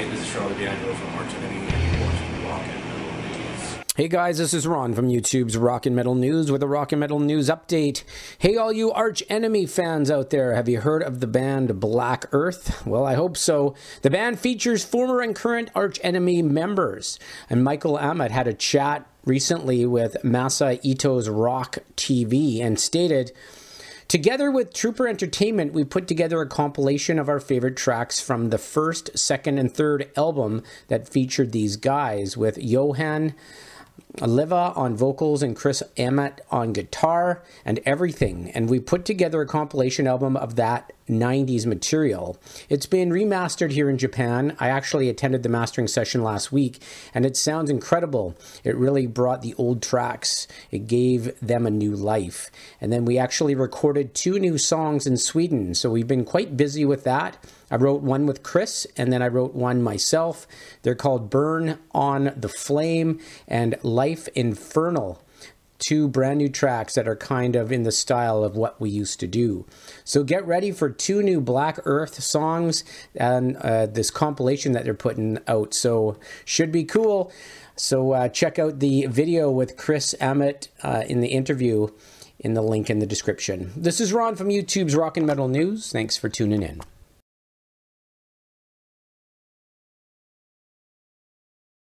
Hey, this is Sharlee D'Angelo from and. Hey guys, this is Ron from YouTube's Rock and Metal News with a Rock and Metal News update. Hey, all you Arch Enemy fans out there, have you heard of the band Black Earth? Well, I hope so. The band features former and current Arch Enemy members, and Michael Amott had a chat recently with Masa Ito's Rock TV and stated. Together with Trooper Entertainment, we put together a compilation of our favorite tracks from the first, second, and third album that featured these guys, with Johan Liiva on vocals and Chris Amott on guitar and everything. And we put together a compilation album of that 90s material. It's been remastered here in Japan. I actually attended the mastering session last week and it sounds incredible. It really brought the old tracks, it gave them a new life. And then we actually recorded two new songs in Sweden. So we've been quite busy with that. I wrote one with Chris and then I wrote one myself. They're called Burn on the Flame and Life Infernal two brand new tracks that are kind of in the style of what we used to do. So get ready for two new Black Earth songs and uh, this compilation that they're putting out. So should be cool. So uh, check out the video with Chris Amott uh, in the interview in the link in the description. This is Ron from YouTube's Rock and Metal News. Thanks for tuning in.